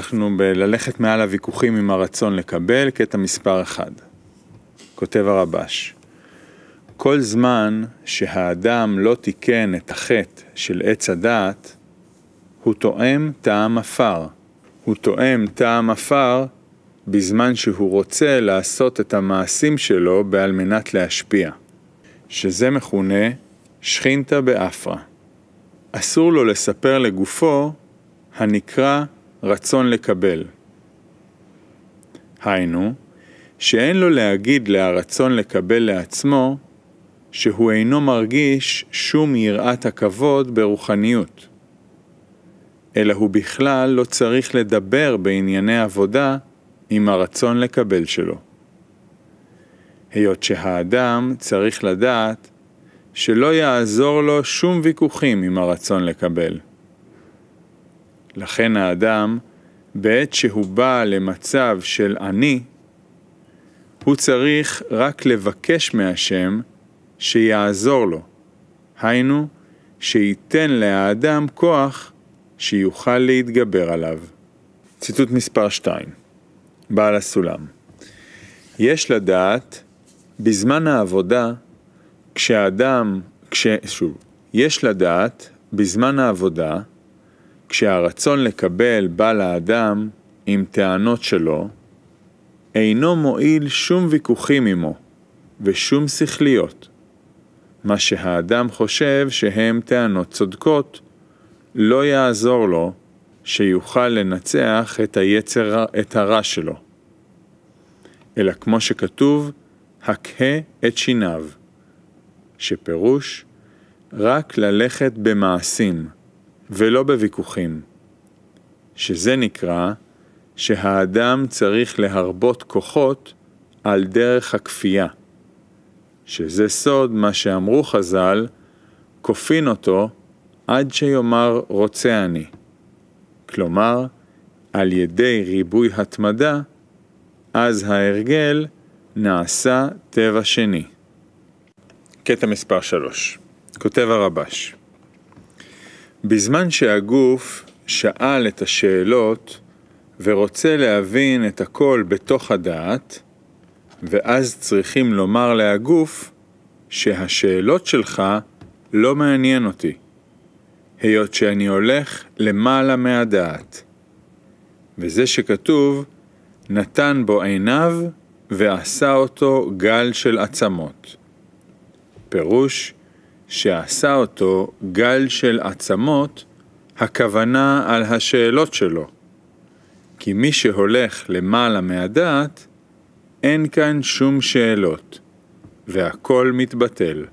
אנחנו בללכת מעל הוויכוחים עם הרצון לקבל, קטע מספר אחד. כותב הרבש, כל זמן שהאדם לא תיקן את החטא של עץ הדעת, הוא תואם טעם עפר. הוא תואם טעם עפר בזמן שהוא רוצה לעשות את המעשים שלו בעל מנת להשפיע, שזה מכונה שכינתא באפרא. אסור לו לספר לגופו הנקרא רצון לקבל. היינו, שאין לו להגיד להרצון לקבל לעצמו שהוא אינו מרגיש שום יראת הכבוד ברוחניות, אלא הוא בכלל לא צריך לדבר בענייני עבודה עם הרצון לקבל שלו. היות שהאדם צריך לדעת שלא יעזור לו שום ויכוחים עם הרצון לקבל. לכן האדם, בעת שהוא בא למצב של אני, הוא צריך רק לבקש מהשם שיעזור לו, היינו, שייתן לאדם כוח שיוכל להתגבר עליו. ציטוט מספר 2 בעל הסולם. יש לדעת, בזמן העבודה, כשאדם, כש... שוב, יש לדעת, בזמן העבודה, כשהרצון לקבל בא לאדם עם טענות שלו, אינו מועיל שום ויכוחים עמו, ושום שכליות. מה שהאדם חושב שהם טענות צודקות, לא יעזור לו שיוכל לנצח את היצר, את הרע שלו. אלא כמו שכתוב, הקהה את שיניו, שפירוש רק ללכת במעשים, ולא בוויכוחים, שזה נקרא שהאדם צריך להרבות כוחות על דרך הכפייה, שזה סוד מה שאמרו חז"ל, כופין אותו עד שיאמר רוצה אני. כלומר, על ידי ריבוי התמדה, אז ההרגל נעשה טבע שני. קטע מספר 3 כותב הרבש בזמן שהגוף שאל את השאלות ורוצה להבין את הכל בתוך הדעת, ואז צריכים לומר להגוף שהשאלות שלך לא מעניין אותי, היות שאני הולך למעלה מהדעת. וזה שכתוב, נתן בו עיניו ועשה אותו גל של עצמות. פירוש שעשה אותו גל של עצמות, הכוונה על השאלות שלו. כי מי שהולך למעלה מהדעת, אין כאן שום שאלות, והכל מתבטל.